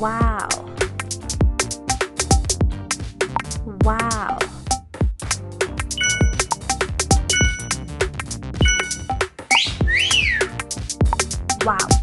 Wow. Wow. Wow.